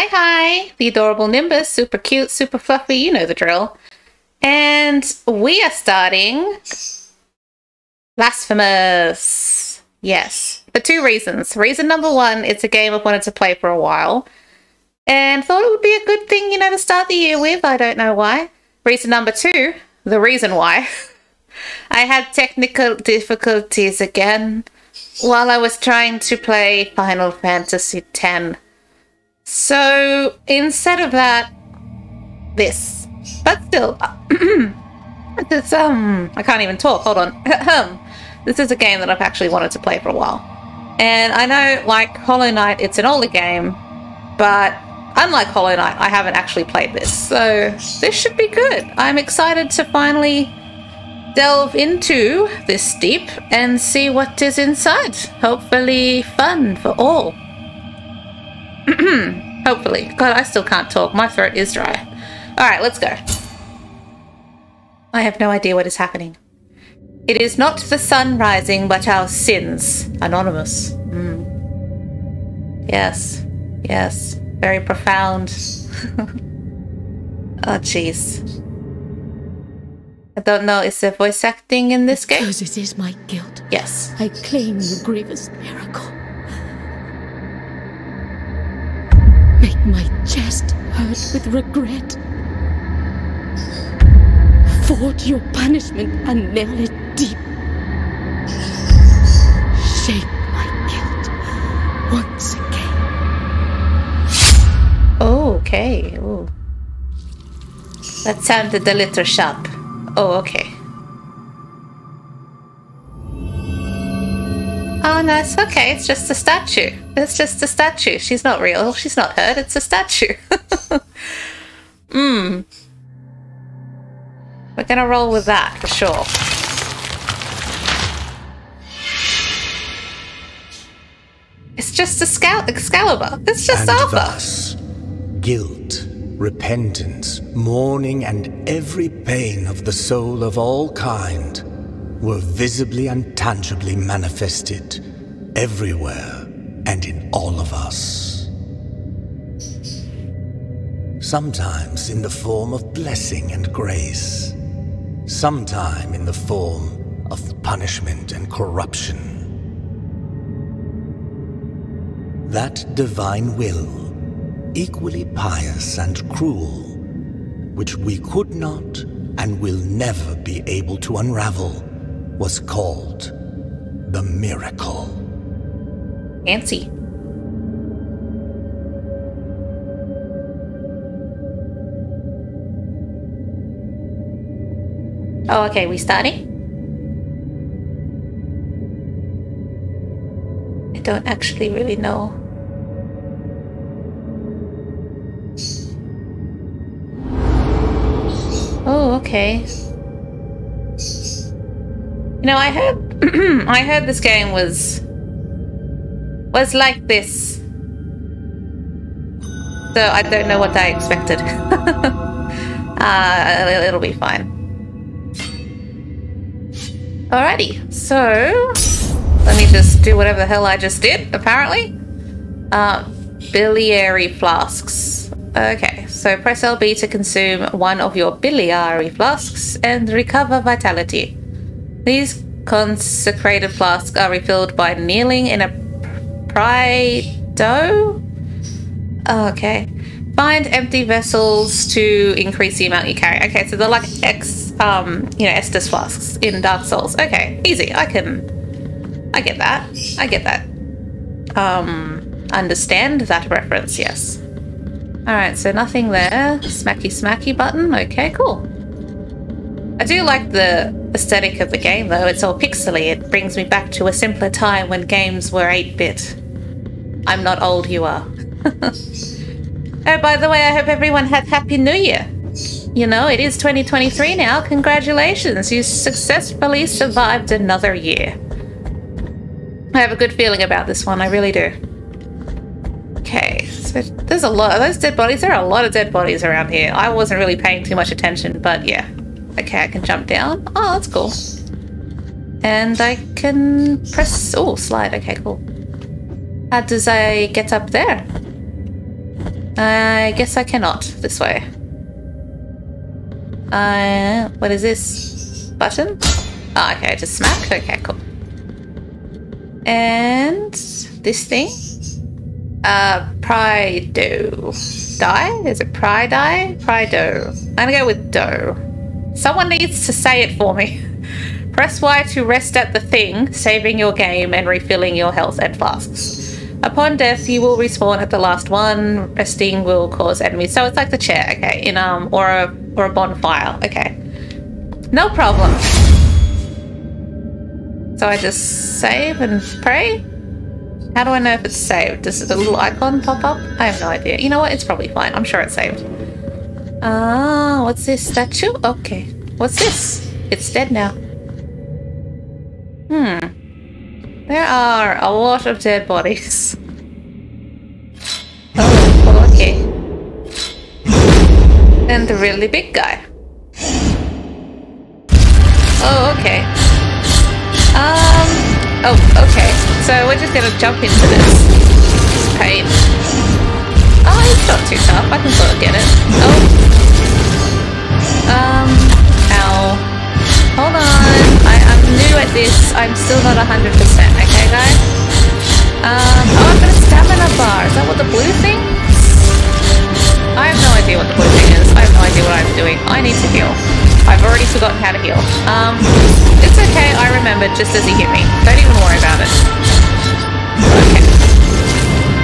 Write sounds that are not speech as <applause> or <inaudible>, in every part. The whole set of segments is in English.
Hi, hi! The adorable Nimbus, super cute, super fluffy, you know the drill. And we are starting Blasphemous. Yes, for two reasons. Reason number one, it's a game I've wanted to play for a while and thought it would be a good thing, you know, to start the year with. I don't know why. Reason number two, the reason why. <laughs> I had technical difficulties again while I was trying to play Final Fantasy X. So instead of that, this. But still, <clears throat> this, um, I can't even talk. Hold on. <laughs> this is a game that I've actually wanted to play for a while. And I know, like Hollow Knight, it's an older game, but unlike Hollow Knight, I haven't actually played this. So this should be good. I'm excited to finally delve into this deep and see what is inside. Hopefully fun for all. <clears throat> Hopefully. God, I still can't talk. My throat is dry. Alright, let's go. I have no idea what is happening. It is not the sun rising, but our sins. Anonymous. Mm. Yes. Yes. Very profound. <laughs> oh, jeez. I don't know, is there voice acting in this game? It is my guilt. Yes. I claim the grievous miracle. Make my chest hurt with regret. Forge your punishment and nail it deep. Shape my guilt once again. Oh, okay. Ooh. That sounded a little sharp. Oh, okay. Oh, no, it's okay. It's just a statue. It's just a statue. She's not real. She's not hurt. It's a statue. <laughs> Hmm. We're gonna roll with that for sure. It's just a Scal Excalibur. It's just and Arthur. thus, guilt, repentance, mourning, and every pain of the soul of all kind were visibly and tangibly manifested everywhere and in all of us. Sometimes in the form of blessing and grace, sometime in the form of punishment and corruption. That divine will, equally pious and cruel, which we could not and will never be able to unravel, was called the miracle. Fancy. Oh, okay, we starting? I don't actually really know. Oh, okay. Know, I heard <clears throat> I heard this game was was like this. So I don't know what I expected. <laughs> uh, it'll be fine. Alrighty, so let me just do whatever the hell I just did, apparently. Uh, biliary flasks. Okay, so press LB to consume one of your biliary flasks and recover vitality. These consecrated flasks are refilled by kneeling in a prido. Oh, okay. Find empty vessels to increase the amount you carry. Okay, so they're like X, um, you know, Estus flasks in Dark Souls. Okay, easy. I can, I get that. I get that. Um, understand that reference. Yes. All right, so nothing there. Smacky, smacky button. Okay, cool. I do like the aesthetic of the game, though. It's all pixely. It brings me back to a simpler time when games were 8-bit. I'm not old, you are. <laughs> oh, by the way, I hope everyone had Happy New Year. You know, it is 2023 now. Congratulations, you successfully survived another year. I have a good feeling about this one, I really do. Okay, so there's a lot of those dead bodies. There are a lot of dead bodies around here. I wasn't really paying too much attention, but yeah. Okay, I can jump down. Oh, that's cool. And I can press... Oh, slide. Okay, cool. How does I get up there? I guess I cannot this way. Uh, what is this? Button? Oh, okay, just smack. Okay, cool. And this thing? Uh, Prido. Die? Is it pry die? Prido? Prido. I'm gonna go with dough. Someone needs to say it for me. Press Y to rest at the thing, saving your game and refilling your health and flasks. Upon death, you will respawn at the last one. Resting will cause enemies. So it's like the chair, okay, in um or a or a bonfire, okay. No problem. So I just save and pray. How do I know if it's saved? Does the little icon pop up? I have no idea. You know what? It's probably fine. I'm sure it's saved. Ah, what's this statue? Okay. What's this? It's dead now. Hmm. There are a lot of dead bodies. <laughs> Oh, okay. And the really big guy. Oh, okay. Um, oh, okay. So we're just gonna jump into this. It's pain. Oh, it's not too tough. I can sort of get it. Oh. Um, ow. Hold on. I, I'm new at this. I'm still not 100%, okay, guys? Um, oh, I've got a stamina bar. Is that what the blue thing? I have no idea what the blue thing is. I have no idea what I'm doing. I need to heal. I've already forgotten how to heal. Um, it's okay. I remembered just as he hit me. Don't even worry about it. Okay.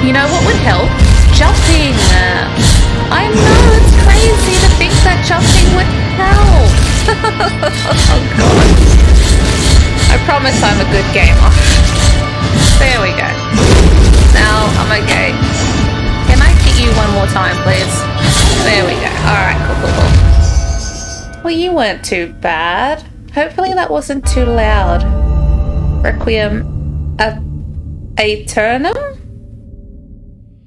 You know what would help? Jumping. I know, it's crazy to think that jumping would help. oh <laughs> god. I promise I'm a good gamer. There we go. Now I'm okay. Can I hit you one more time, please? There we go. Alright, cool, cool, cool. Well, you weren't too bad. Hopefully that wasn't too loud. Requiem a Aeternum?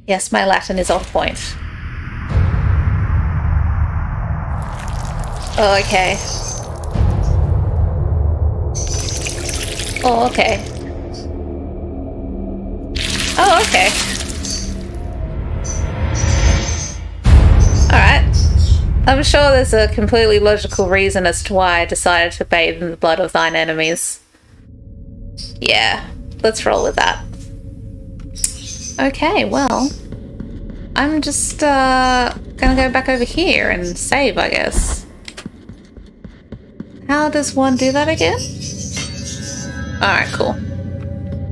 Yes, my Latin is off point. Oh, okay. Oh, okay. Oh, okay. Alright. I'm sure there's a completely logical reason as to why I decided to bathe in the blood of thine enemies. Yeah, let's roll with that. Okay, well, I'm just uh, gonna go back over here and save, I guess. How does one do that again? Alright, cool.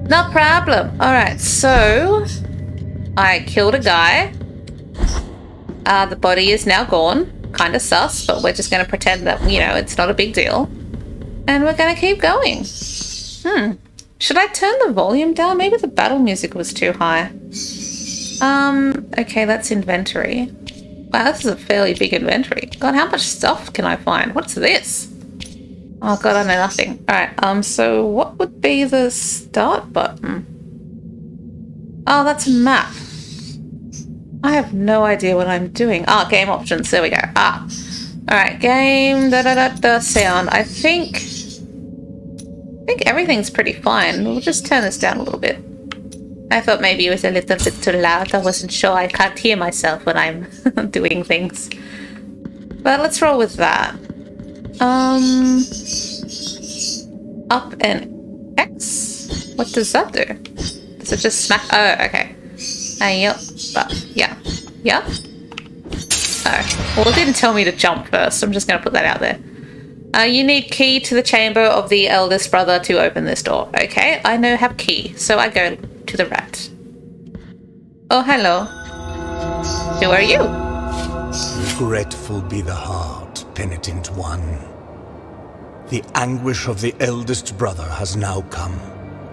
No problem. Alright, so I killed a guy. Uh, the body is now gone. Kind of sus, but we're just going to pretend that, you know, it's not a big deal. And we're going to keep going. Hmm. Should I turn the volume down? Maybe the battle music was too high. Um, okay, that's inventory. Wow, this is a fairly big inventory. God, how much stuff can I find? What's this? Oh god, I know nothing. Alright, um, so what would be the start button? Oh, that's a map. I have no idea what I'm doing. Ah, game options. There we go. Ah. Alright, game da da da da sound. I think I think everything's pretty fine. We'll just turn this down a little bit. I thought maybe it was a little bit too loud. I wasn't sure. I can't hear myself when I'm <laughs> doing things. But let's roll with that. Um, up and X. What does that do? Does it just smack? Oh, okay. Uh, yep. But yeah, yeah. Oh, well, it didn't tell me to jump first. I'm just gonna put that out there. Uh, you need key to the chamber of the eldest brother to open this door. Okay, I know have key, so I go to the rat. Oh, hello. Who are you? Regretful be the heart, penitent one. The anguish of the eldest brother has now come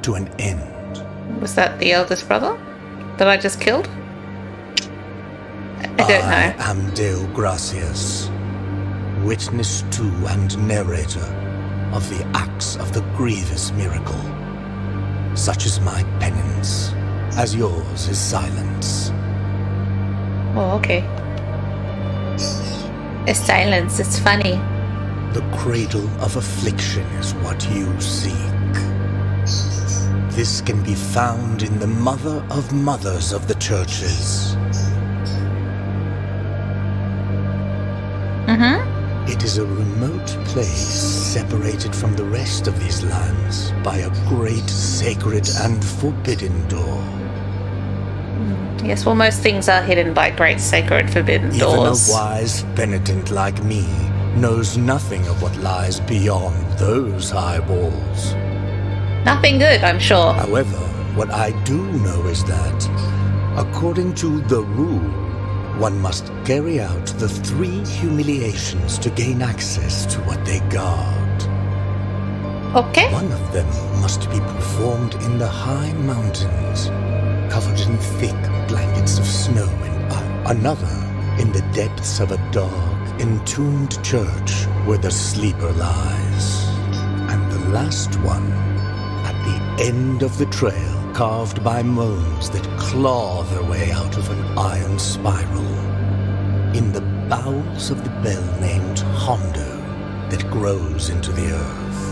to an end. Was that the eldest brother that I just killed? I don't I know. am Deogracias, witness to and narrator of the acts of the grievous miracle. Such is my penance, as yours is silence. Oh, okay. A silence, it's funny. The cradle of affliction is what you seek. This can be found in the mother of mothers of the churches. Mm-hmm. It is a remote place separated from the rest of these lands by a great sacred and forbidden door. Yes, well, most things are hidden by great sacred forbidden Even doors. a wise penitent like me knows nothing of what lies beyond those high walls. Nothing good, I'm sure. However, what I do know is that, according to the rule, one must carry out the three humiliations to gain access to what they guard. Okay. One of them must be performed in the high mountains, covered in thick blankets of snow and ice. Another in the depths of a dark, entombed church where the sleeper lies. And the last one at the end of the trail, carved by moans that claw their way out of an iron spiral. In the bowels of the bell named Hondo that grows into the earth.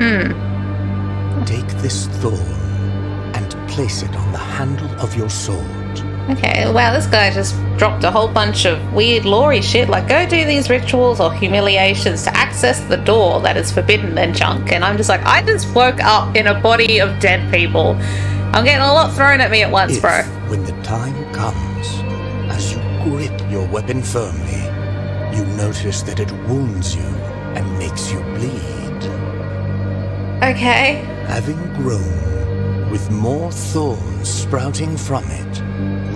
Hmm. Take this thorn place it on the handle of your sword. Okay, wow, this guy just dropped a whole bunch of weird lore shit, like go do these rituals or humiliations to access the door that is forbidden and junk. And I'm just like, I just woke up in a body of dead people. I'm getting a lot thrown at me at once, If, bro. when the time comes, as you grip your weapon firmly, you notice that it wounds you and makes you bleed. Okay. Having grown, with more thorns sprouting from it,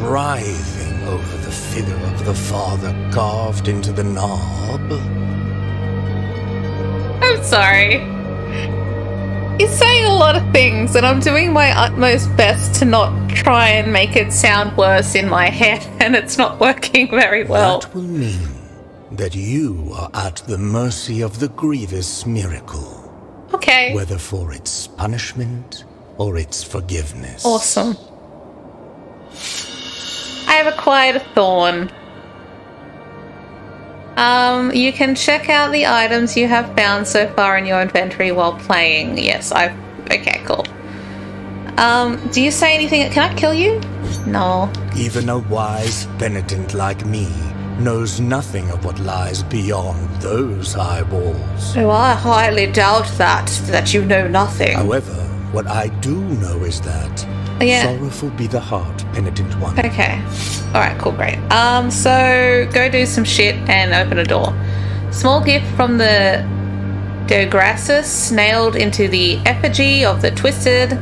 writhing over the figure of the father carved into the knob. I'm sorry. He's saying a lot of things, and I'm doing my utmost best to not try and make it sound worse in my <laughs> head, and it's not working very well. That will mean that you are at the mercy of the grievous miracle, Okay. whether for its punishment or its forgiveness. Awesome. I have acquired a thorn. Um, you can check out the items you have found so far in your inventory while playing. Yes, I've. Okay, cool. Um, do you say anything? Can I kill you? No. Even a wise penitent like me knows nothing of what lies beyond those high walls. Oh, I highly doubt that, that you know nothing. However, what I do know is that Yeah. sorrowful be the heart, penitent one. Okay. Alright, cool, great. Um, so go do some shit and open a door. Small gift from the Deogracias nailed into the effigy of the twisted.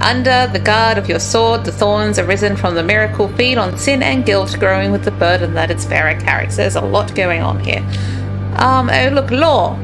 Under the guard of your sword, the thorns arisen from the miracle feed on sin and guilt, growing with the burden that its bearer carries. There's a lot going on here. Um, oh look, law.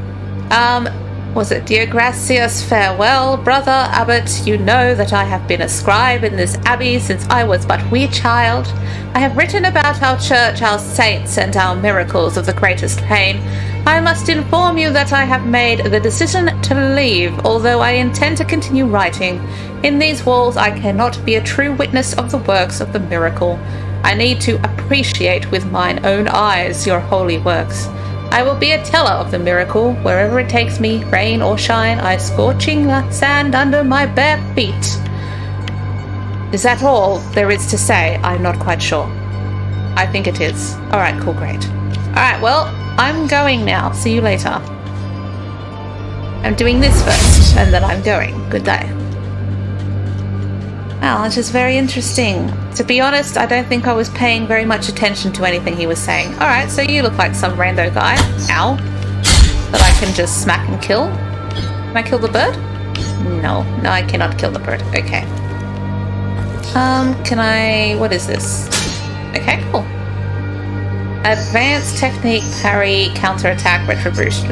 Um, was it Deogracias, farewell, brother abbot? You know that I have been a scribe in this abbey since I was but wee child. I have written about our church, our saints, and our miracles of the greatest pain. I must inform you that I have made the decision to leave, although I intend to continue writing. In these walls, I cannot be a true witness of the works of the miracle. I need to appreciate with mine own eyes your holy works. I will be a teller of the miracle wherever it takes me, rain or shine, I scorching the sand under my bare feet. Is that all there is to say? I'm not quite sure. I think it is. Alright, cool, great. Alright, well, I'm going now. See you later. I'm doing this first, and then I'm going. Good day. Wow, it is very interesting. To be honest, I don't think I was paying very much attention to anything he was saying. Alright, so you look like some rando guy. Ow. That I can just smack and kill. Can I kill the bird? No. No, I cannot kill the bird. Okay. Um, can I... What is this? Okay, cool. Advanced technique, parry, counterattack, retribution.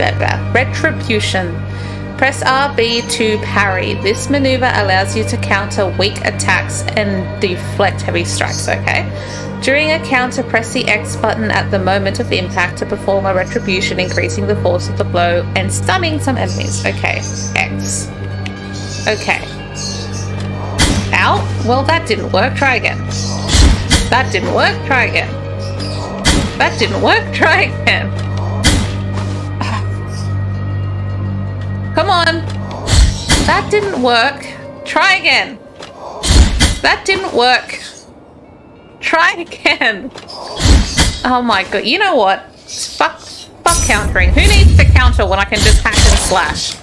Retribution. Press RB to parry. This maneuver allows you to counter weak attacks and deflect heavy strikes, okay? During a counter, press the X button at the moment of impact to perform a retribution, increasing the force of the blow and stunning some enemies. Okay, X. Okay. Ow! Well, that didn't work. Try again. That didn't work. Try again. That didn't work. <laughs> Try again. Come on. That didn't work. Try again. That didn't work. Try again. Oh my god. You know what? Fuck. Fuck countering? Who needs to counter when I can just hack and slash?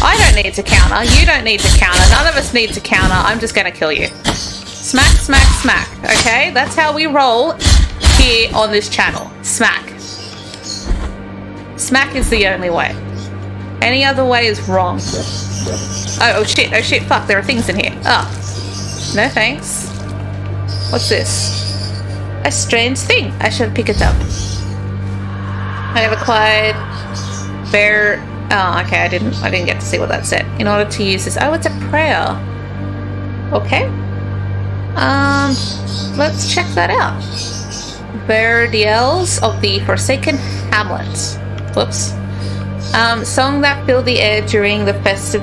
I don't need to counter. You don't need to counter. None of us need to counter. I'm just gonna kill you. Smack, smack, smack. Okay? That's how we roll here on this channel. Smack. Smack is the only way. Any other way is wrong. Oh, oh shit, oh shit, fuck, there are things in here. Ah. No thanks. What's this? A strange thing. I should pick it up. I have acquired bear Oh, okay, I didn't I didn't get to see what that said. In order to use this. Oh, it's a prayer. Okay. Um let's check that out. Verdiales of the Forsaken Hamlet. Whoops. Um, song that filled the air during the festiv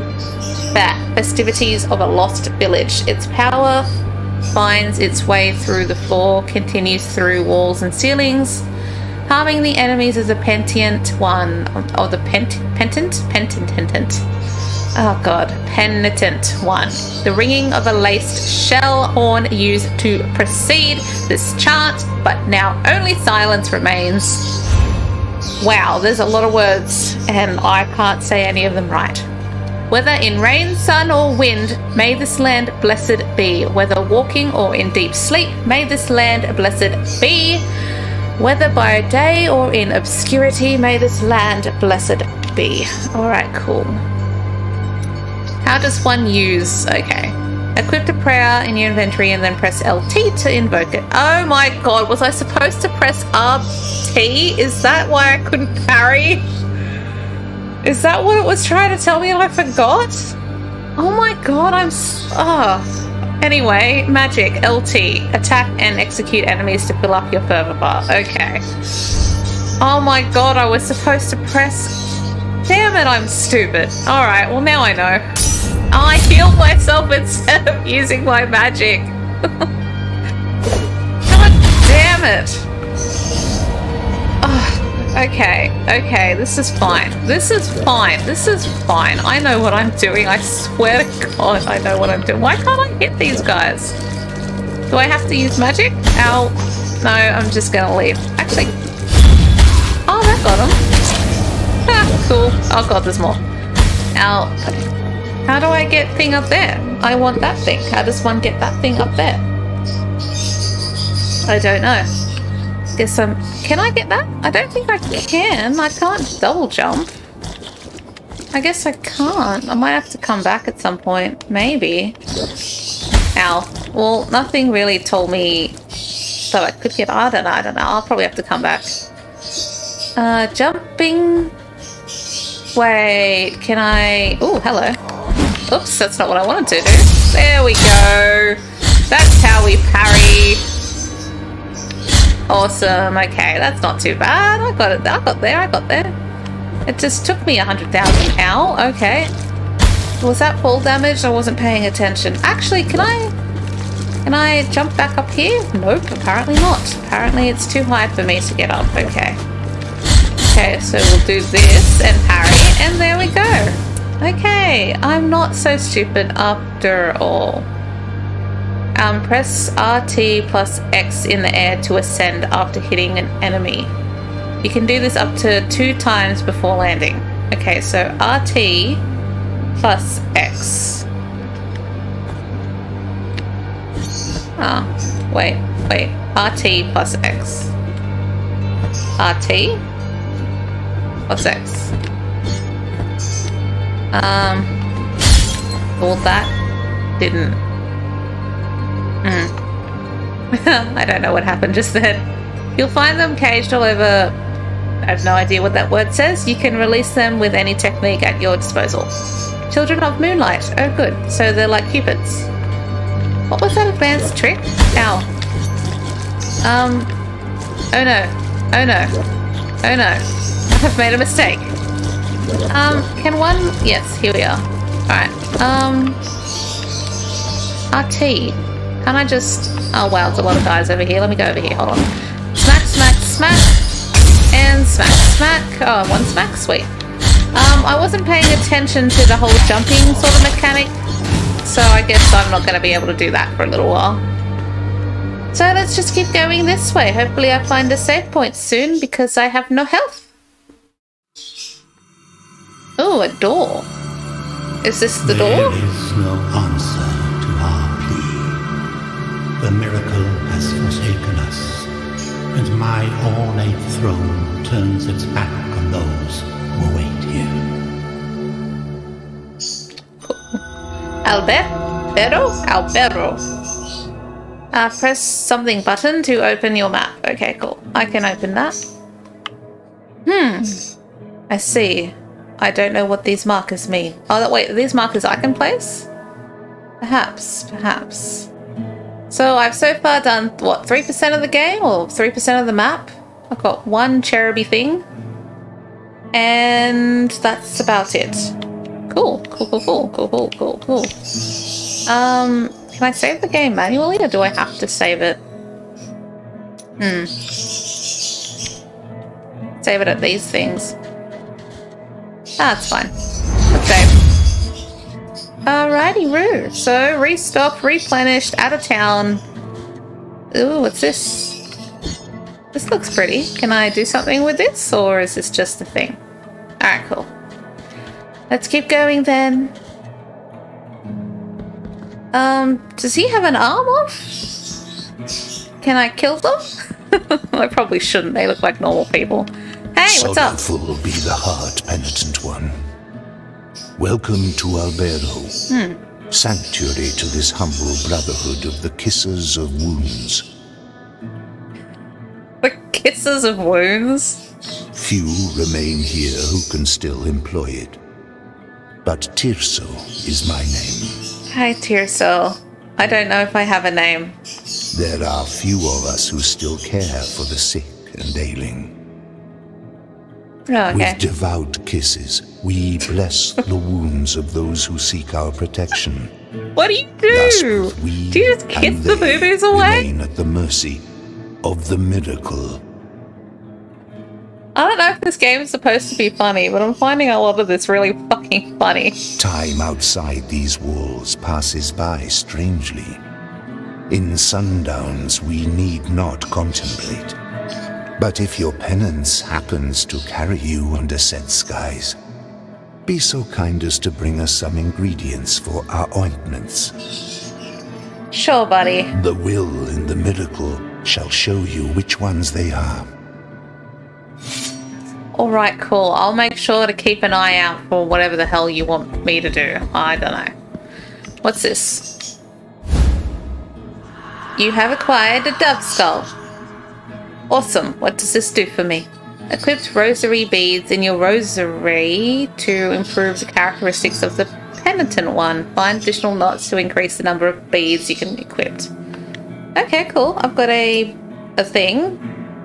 festivities of a lost village. Its power finds its way through the floor, continues through walls and ceilings, harming the enemies as a penitent one. Oh, the pent penitent? Penitent. Oh god, penitent one. The ringing of a laced shell horn used to precede this chant, but now only silence remains. Wow, there's a lot of words, and I can't say any of them right. Whether in rain, sun, or wind, may this land blessed be. Whether walking or in deep sleep, may this land blessed be. Whether by day or in obscurity, may this land blessed be. Alright, cool. How does one use. Okay. Equip the prayer in your inventory and then press LT to invoke it. Oh my god, was I supposed to press RT? Is that why I couldn't parry? Is that what it was trying to tell me and I forgot? Oh my god, I'm. Oh. Anyway, magic, LT. Attack and execute enemies to fill up your fervor bar. Okay. Oh my god, I was supposed to press. Damn it, I'm stupid. Alright, well now I know. I healed myself instead of using my magic. <laughs> God damn it. Oh, okay, okay, this is fine. This is fine. This is fine. I know what I'm doing. I swear to God, I know what I'm doing. Why can't I hit these guys? Do I have to use magic? Ow. No, I'm just gonna leave. Actually. Oh, that got him. Ah, cool. Oh god, there's more. Ow. How do I get thing up there? I want that thing. How does one get that thing up there? I don't know. Guess I'm... Can I get that? I don't think I can. I can't double jump. I guess I can't. I might have to come back at some point. Maybe. Ow. Well, nothing really told me that I could get... I don't know. I don't know. I'll probably have to come back. Uh, jumping... Wait, can I... Oh, hello. Oops, that's not what I wanted to do. There we go. That's how we parry. Awesome. Okay, that's not too bad. I got it. I got there. I got there. It just took me a 100,000. Ow. Okay. Was that fall damage? I wasn't paying attention. Actually, can I... Can I jump back up here? Nope, apparently not. Apparently it's too high for me to get up. Okay. Okay, so we'll do this and parry, and there we go. Okay, I'm not so stupid after all. Um, press RT plus X in the air to ascend after hitting an enemy. You can do this up to two times before landing. Okay, so RT plus X. Ah, oh, wait, wait. RT plus X. RT plus X. Um, well, that didn't. Hmm. <laughs> I don't know what happened just then. You'll find them caged all over. I have no idea what that word says. You can release them with any technique at your disposal. Children of Moonlight. Oh, good. So they're like cupids. What was that advanced trick? Ow. Um. Oh no. Oh no. Oh no. I've made a mistake. Um, can one... Yes, here we are. Alright. Um... RT. Can I just... Oh wow, there's a lot of guys over here. Let me go over here. Hold on. Smack, smack, smack. And smack, smack. Oh, one smack? Sweet. Um, I wasn't paying attention to the whole jumping sort of mechanic. So I guess I'm not going to be able to do that for a little while. So let's just keep going this way. Hopefully I find a save point soon because I have no health. Oh, a door. Is this the There door? There is no answer to our plea. The miracle has forsaken us, and my ornate throne turns its back on those who await here. Alberto? Alberto. Uh, press something button to open your map. Okay, cool. I can open that. Hmm. I see. I don't know what these markers mean. Oh, that wait, these markers I can place? Perhaps, perhaps. So I've so far done, what, 3% of the game or 3% of the map? I've got one cheruby thing. And that's about it. Cool, cool, cool, cool, cool, cool, cool, cool. Um, can I save the game manually or do I have to save it? Hmm. Save it at these things. Ah, that's fine. Let's save. Alrighty, Roo. So, restock, replenished, out of town. Ooh, what's this? This looks pretty. Can I do something with this or is this just a thing? Alright, cool. Let's keep going then. Um, does he have an arm off? Can I kill them? <laughs> I probably shouldn't. They look like normal people. Hey, what's up? Be the heart, penitent one. Welcome to Albero, hmm. sanctuary to this humble brotherhood of the kissers of wounds. The kisses of wounds. Few remain here who can still employ it. But Tirso is my name. Hi, Tirso. I don't know if I have a name. There are few of us who still care for the sick and ailing. Oh, okay. With devout kisses, we bless the wounds of those who seek our protection. What do you do? both we Do you just kiss the boobies away? remain at the mercy of the miracle. I don't know if this game is supposed to be funny, but I'm finding a lot of this really fucking funny. Time outside these walls passes by strangely. In sundowns, we need not contemplate. But if your penance happens to carry you under said skies, be so kind as to bring us some ingredients for our ointments. Sure, buddy. The will in the miracle shall show you which ones they are. Alright, cool. I'll make sure to keep an eye out for whatever the hell you want me to do. I don't know. What's this? You have acquired a dove skull. Awesome. What does this do for me? Equipped rosary beads in your rosary to improve the characteristics of the penitent one. Find additional knots to increase the number of beads you can equip. Okay, cool. I've got a a thing.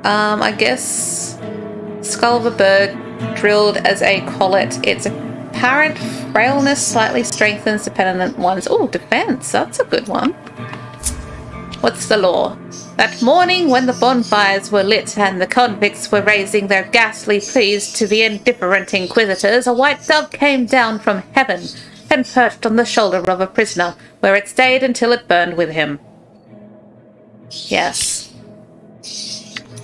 Um, I guess skull of a bird drilled as a collet. Its apparent frailness slightly strengthens the penitent one's. Oh, defense. That's a good one. What's the law? That morning, when the bonfires were lit and the convicts were raising their ghastly pleas to the indifferent inquisitors, a white dove came down from heaven and perched on the shoulder of a prisoner, where it stayed until it burned with him. Yes.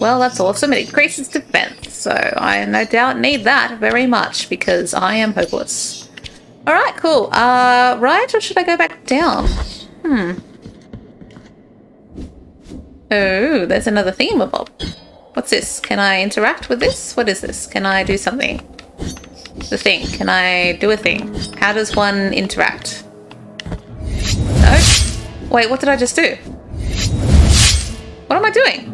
Well, that's awesome. It increases defense, so I no doubt need that very much because I am hopeless. Alright, cool. Uh, right, or should I go back down? Hmm. Oh, there's another thingamabob. What's this? Can I interact with this? What is this? Can I do something? The thing. Can I do a thing? How does one interact? No? Wait, what did I just do? What am I doing?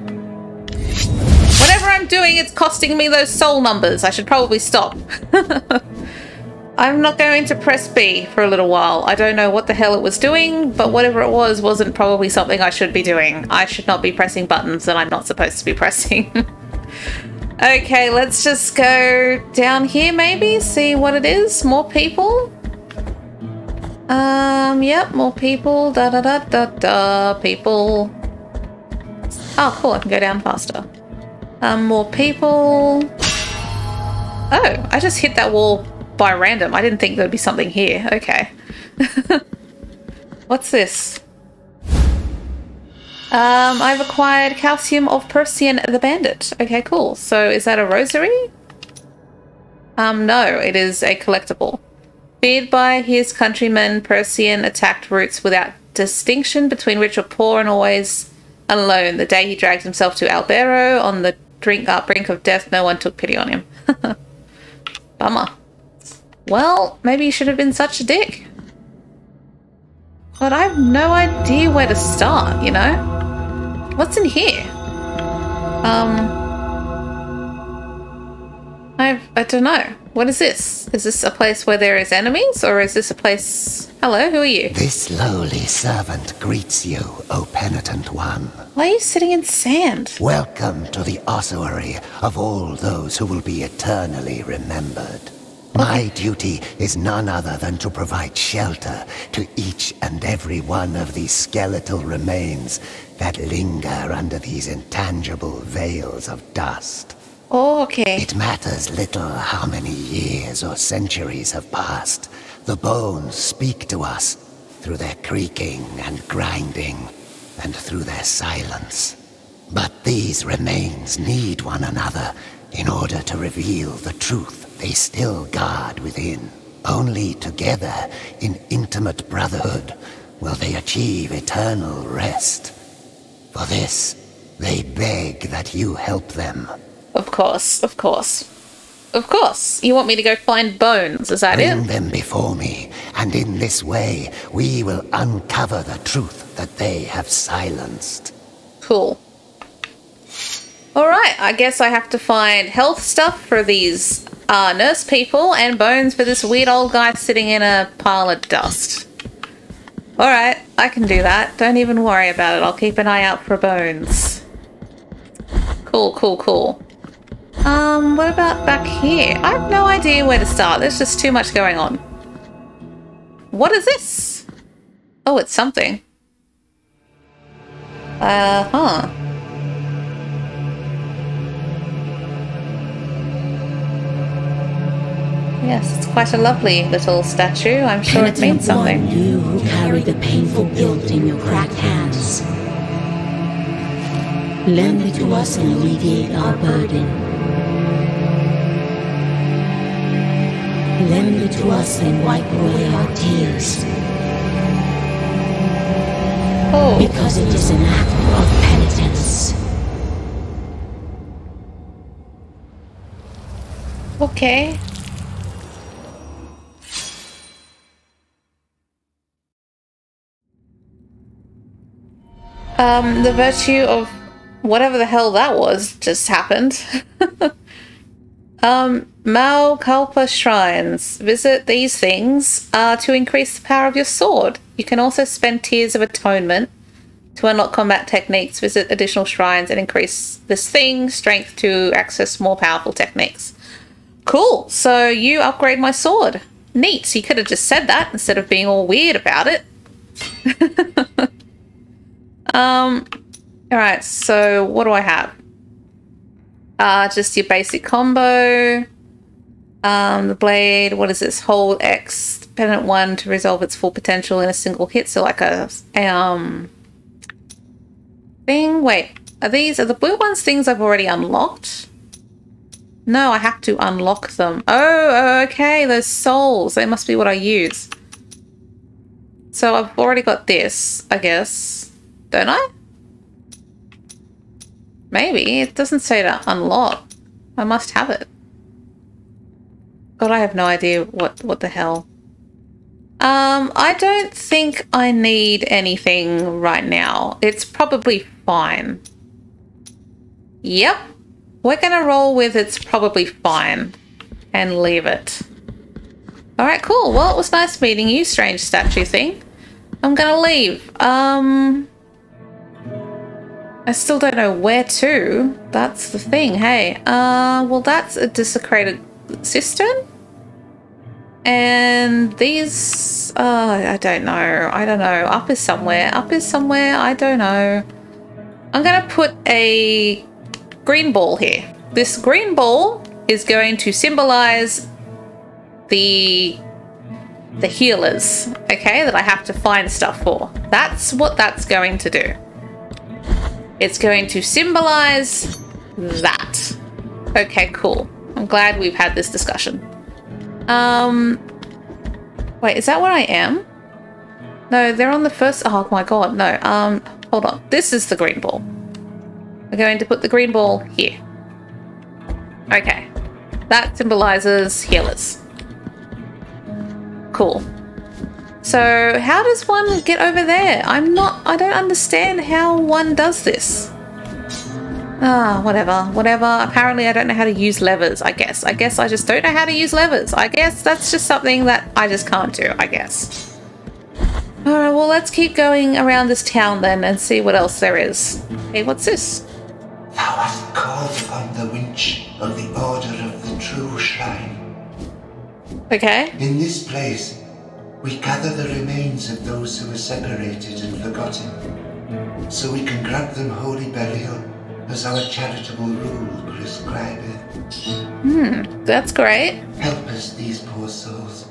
Whatever I'm doing, it's costing me those soul numbers. I should probably stop. <laughs> I'm not going to press B for a little while. I don't know what the hell it was doing, but whatever it was wasn't probably something I should be doing. I should not be pressing buttons that I'm not supposed to be <laughs> pressing. okay, let's just go down here maybe, see what it is. More people? Um, yep, more people. Da da da da da. People. Oh, cool, I can go down faster. Um, more people. Oh, I just hit that wall by random. I didn't think there'd be something here. Okay. <laughs> What's this? Um, I've acquired calcium of Persian the Bandit. Okay, cool. So is that a rosary? Um, no, it is a collectible. Feared by his countrymen, Persian attacked roots without distinction between rich or poor and always alone. The day he dragged himself to Albero on the drink, uh, brink of death, no one took pity on him. <laughs> Bummer. Well, maybe you should have been such a dick. But I have no idea where to start, you know? What's in here? Um... I've, I don't know. What is this? Is this a place where there is enemies? Or is this a place... Hello, who are you? This lowly servant greets you, O penitent one. Why are you sitting in sand? Welcome to the ossuary of all those who will be eternally remembered. My duty is none other than to provide shelter to each and every one of these skeletal remains that linger under these intangible veils of dust. Oh, okay. It matters little how many years or centuries have passed. The bones speak to us through their creaking and grinding, and through their silence. But these remains need one another in order to reveal the truth they still guard within. Only together, in intimate brotherhood, will they achieve eternal rest. For this, they beg that you help them. Of course, of course. Of course. You want me to go find bones, is that Bring it? them before me, and in this way, we will uncover the truth that they have silenced. Cool. Alright, I guess I have to find health stuff for these uh, nurse people and bones for this weird old guy sitting in a pile of dust. Alright, I can do that. Don't even worry about it. I'll keep an eye out for bones. Cool, cool, cool. Um, what about back here? I have no idea where to start. There's just too much going on. What is this? Oh, it's something. Uh, Yes, it's quite a lovely little statue. I'm sure it means something. One, you who carry the painful guilt in your cracked hands. Lend it to us and alleviate our burden. Lend it to us and wipe away our tears. Oh, Because it is an act of penitence. okay. Um, the virtue of whatever the hell that was just happened. <laughs> um, Mea Culpa shrines. Visit these things uh, to increase the power of your sword. You can also spend tears of atonement to unlock combat techniques, visit additional shrines, and increase this thing strength to access more powerful techniques. Cool. So you upgrade my sword. Neat. So you could have just said that instead of being all weird about it. <laughs> um. All right. So what do I have? Uh, just your basic combo. Um, the blade. What is this? Hold X dependent one to resolve its full potential in a single hit. So like a um thing. Wait, are these are the blue ones things I've already unlocked? No, I have to unlock them. Oh, okay, those souls. They must be what I use. So I've already got this, I guess. Don't I? Maybe. It doesn't say to unlock. I must have it. God, I have no idea what, what the hell. Um, I don't think I need anything right now. It's probably fine. Yep. We're gonna roll with it's probably fine and leave it. Alright, cool. Well, it was nice meeting you, strange statue thing. I'm gonna leave. Um... I still don't know where to. That's the thing, hey. Uh, well, that's a desecrated cistern? And these, uh, I don't know. I don't know. Up is somewhere. Up is somewhere. I don't know. I'm going to put a green ball here. This green ball is going to symbolize the the healers, okay, that I have to find stuff for. That's what that's going to do. It's going to symbolize that. Okay, cool. I'm glad we've had this discussion. Um, wait, is that where I am? No, they're on the first. Oh my god, no. Um, hold on. This is the green ball. We're going to put the green ball here. Okay. That symbolizes healers. Cool. So, how does one get over there? I'm not. I don't understand how one does this. Ah, whatever, whatever. Apparently, I don't know how to use levers, I guess. I guess I just don't know how to use levers. I guess that's just something that I just can't do, I guess. Alright, well, let's keep going around this town then and see what else there is. Hey, what's this? Thou hast called upon the winch of the Order of the True Shrine. Okay. In this place, we gather the remains of those who were separated and forgotten, so we can grant them holy burial as our charitable rule prescribeth. Hmm, that's great. Help us, these poor souls,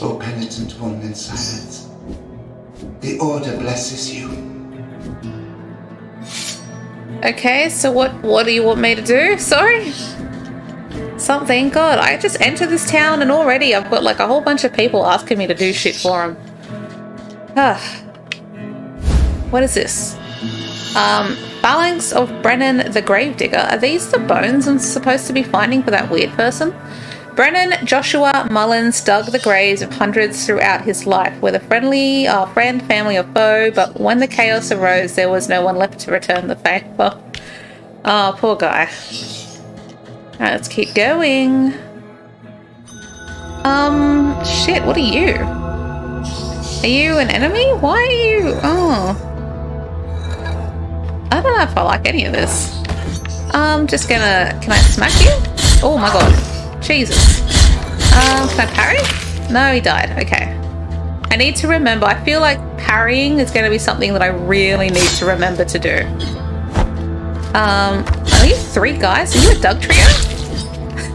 O penitent one in silence. The Order blesses you. Okay, so what what do you want me to do? Sorry? Something? God, I just entered this town and already I've got like a whole bunch of people asking me to do shit for them. Ah. What is this? Um, phalanx of Brennan the Gravedigger. Are these the bones I'm supposed to be finding for that weird person? Brennan Joshua Mullins dug the graves of hundreds throughout his life, whether friendly, uh, friend, family, or foe, but when the chaos arose, there was no one left to return the favor. Oh, poor guy. Let's keep going. Um, shit, what are you? Are you an enemy? Why are you? Oh. I don't know if I like any of this. I'm just gonna. Can I smack you? Oh my god. Jesus. Um, can I parry? No, he died. Okay. I need to remember. I feel like parrying is going to be something that I really need to remember to do. Um, are you three guys? Are you a Dugtrio?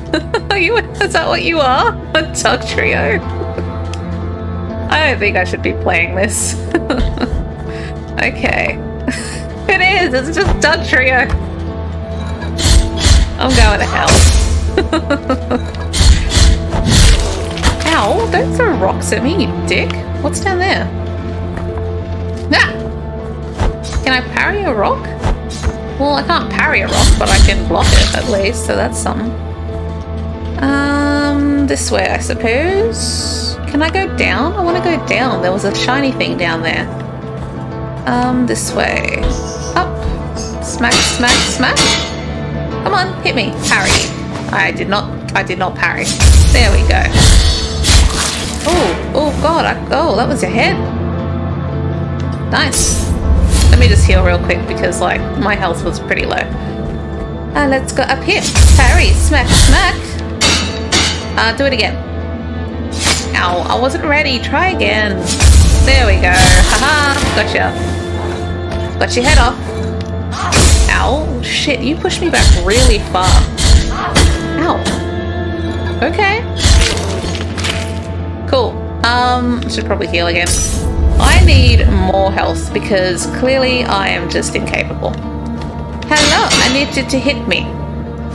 <laughs> you? Is that what you are? A Dugtrio? I don't think I should be playing this. <laughs> okay. <laughs> it is. It's just Dugtrio. I'm going to hell. Ow, don't throw rocks at me, you dick. What's down there? Ah! Can I parry a rock? Well, I can't parry a rock, but I can block it at least, so that's something. Um, this way, I suppose. Can I go down? I want to go down. There was a shiny thing down there. Um, this way. Up. Smack, smack, smack. Come on, hit me. Parry. I did not, I did not parry. There we go. Oh, oh god, I, oh, that was your head. Nice. Let me just heal real quick because, like, my health was pretty low. Uh, let's go up here. Parry, smack, smack. Uh, do it again. Ow, I wasn't ready. Try again. There we go. Haha, gotcha. Got your head off. Ow, shit, you pushed me back really far. Ow. Okay. Cool. Um, should probably heal again. I need more health because clearly I am just incapable. Hello, I need you to hit me.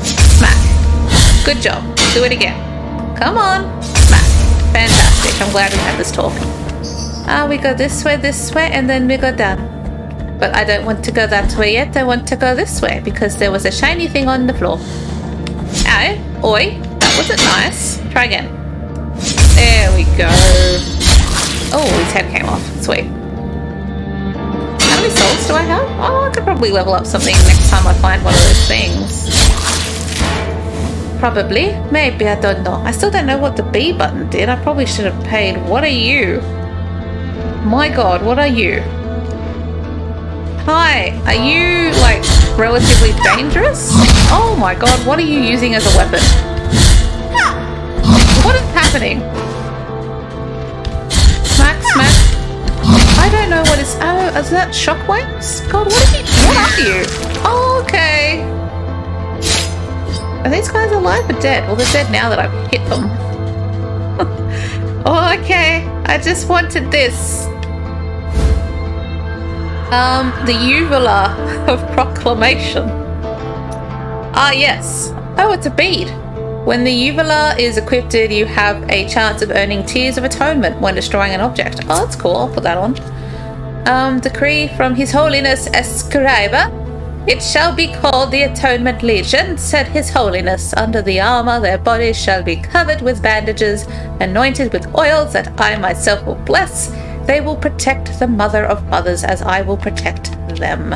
Smack. Good job. Do it again. Come on. Smack. Fantastic. I'm glad we had this talk. Ah, uh, we go this way, this way, and then we go down. But I don't want to go that way yet. I want to go this way because there was a shiny thing on the floor. Ow. Oi. That wasn't nice. Try again. There we go. Oh, his head came off. Sweet. How many souls do I have? Oh, I could probably level up something next time I find one of those things. Probably. Maybe, I don't know. I still don't know what the B button did. I probably should have paid. What are you? My god, what are you? Hi, are you, like, relatively dangerous? Oh my god, what are you using as a weapon? What is happening? Smack, smack. I don't know what is. Oh, is that shockwaves? God, what are you? What are you? Oh, okay. Are these guys alive or dead? Well, they're dead now that I've hit them. <laughs> oh, okay. I just wanted this. Um, the uvula <laughs> of proclamation. Ah, yes. Oh, it's a bead. When the uvula is equipped, you have a chance of earning Tears of Atonement when destroying an object. Oh, that's cool. I'll put that on. Um, decree from His Holiness Escribar. It shall be called the Atonement Legion, said His Holiness. Under the armor, their bodies shall be covered with bandages, anointed with oils that I myself will bless. They will protect the mother of mothers as I will protect them.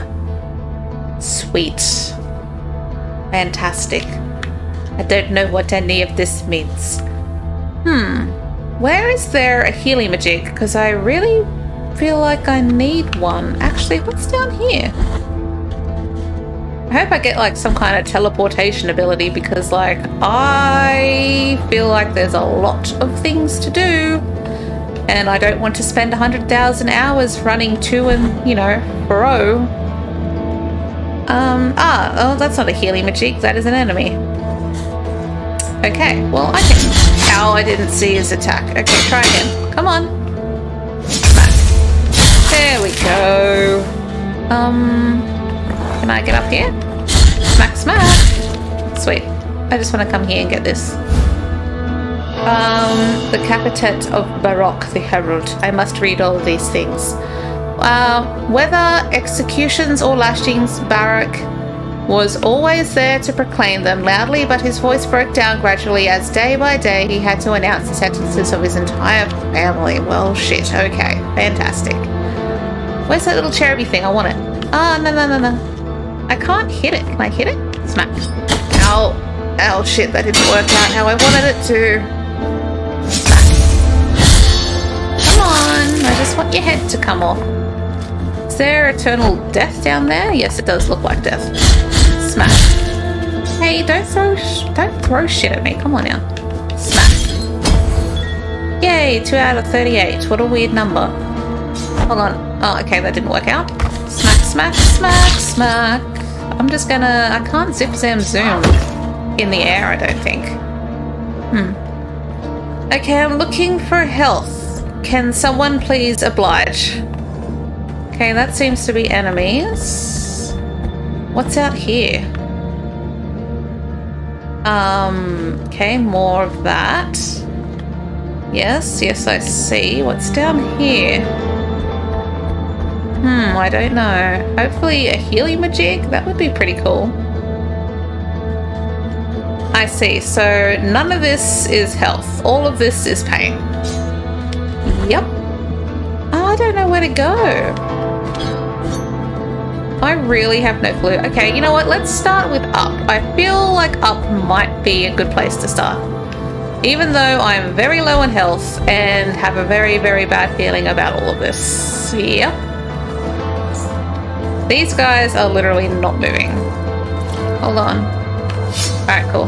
Sweet. Fantastic. I don't know what any of this means. Hmm. Where is there a healing magic? Because I really feel like I need one. Actually, what's down here? I hope I get like some kind of teleportation ability because like I feel like there's a lot of things to do and I don't want to spend 100,000 hours running to and, you know, fro. Um, ah, oh, that's not a healing-majig, that is an enemy. Okay, well, I can. Ow, I didn't see his attack. Okay, try again. Come on. Smack. There we go. Um, can I get up here? Smack, smack. Sweet. I just want to come here and get this. Um, the Capitate of Baroque, the Herald. I must read all these things. Uh, whether executions or lashings, Barak was always there to proclaim them loudly, but his voice broke down gradually as day by day he had to announce the sentences of his entire family. Well, shit, okay, fantastic. Where's that little cheruby thing? I want it. Ah, oh, no, no, no, no. I can't hit it. Can I hit it? Smack. Ow. Ow, shit, that didn't work out how I wanted it to. Smack. Come on, I just want your head to come off. Is there eternal death down there? Yes, it does look like death. Smack. Hey, don't throw don't throw shit at me. Come on now. Smack. Yay, 2 out of 38. What a weird number. Hold on. Oh, okay, that didn't work out. Smack, smack, smack, smack. I'm just gonna... I can't zip, zam, zoom in the air, I don't think. Hmm. Okay, I'm looking for health. Can someone please oblige? Okay, that seems to be enemies. What's out here? Um, okay, more of that. Yes, yes, I see. What's down here? Hmm, I don't know. Hopefully a healing-majig? That would be pretty cool. I see. So none of this is health. All of this is pain. Yep. Oh, I don't know where to go. I really have no clue. Okay, you know what? Let's start with up. I feel like up might be a good place to start. Even though I'm very low on health and have a very, very bad feeling about all of this. Yep. These guys are literally not moving. Hold on. Alright, cool.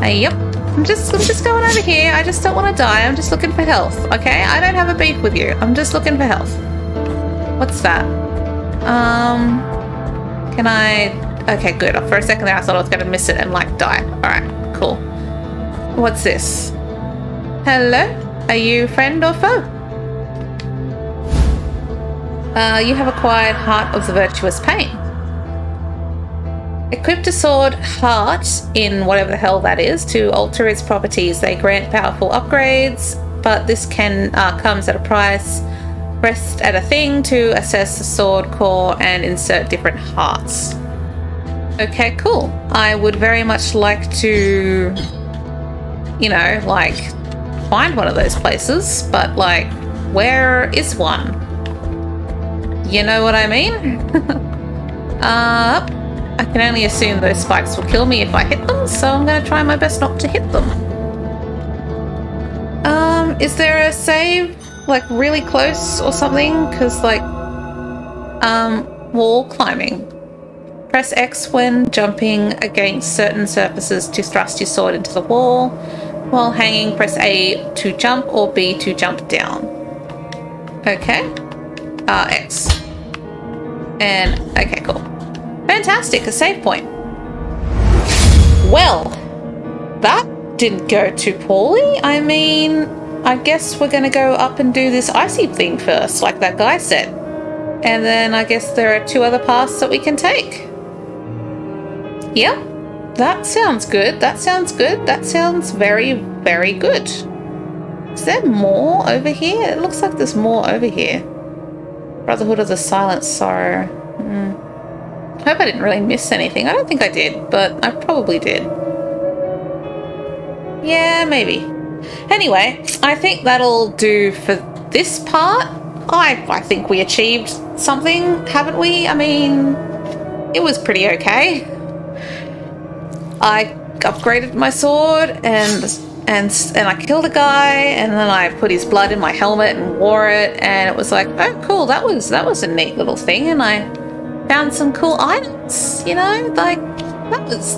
Hey, yep. I'm just I'm just going over here. I just don't want to die. I'm just looking for health. Okay? I don't have a beef with you. I'm just looking for health. What's that? Um, can I? Okay, good. For a second there, I thought I was going to miss it and like die. All right, cool. What's this? Hello? Are you friend or foe? Uh, you have acquired Heart of the Virtuous Pain. Equipped a sword heart in whatever the hell that is to alter its properties. They grant powerful upgrades, but this can uh, comes at a price. Rest at a thing to assess the sword core and insert different hearts. Okay, cool. I would very much like to, you know, like find one of those places, but like, where is one? You know what I mean? <laughs> uh, I can only assume those spikes will kill me if I hit them, so I'm going to try my best not to hit them. Um, is there a save like really close or something? Because like um wall climbing. Press x when jumping against certain surfaces to thrust your sword into the wall. While hanging press a to jump or b to jump down. Okay. Uh x and okay cool fantastic a save point well that didn't go too poorly i mean I guess we're to go up and do this icy thing first, like that guy said. And then I guess there are two other paths that we can take. Yep. That sounds good. That sounds good. That sounds very, very good. Is there more over here? It looks like there's more over here. Brotherhood of the Silent Sorrow. Hmm. I hope I didn't really miss anything. I don't think I did, but I probably did. Yeah, maybe. Anyway, I think that'll do for this part. I, I think we achieved something, haven't we? I mean, it was pretty okay. I upgraded my sword and and and I killed a guy and then I put his blood in my helmet and wore it and it was like oh cool that was that was a neat little thing and I found some cool items you know like that was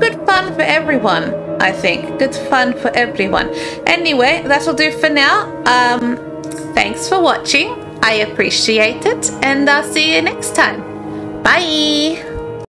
good fun for everyone I think. Good fun for everyone. Anyway that'll do for now. Um thanks for watching. I appreciate it and I'll see you next time. Bye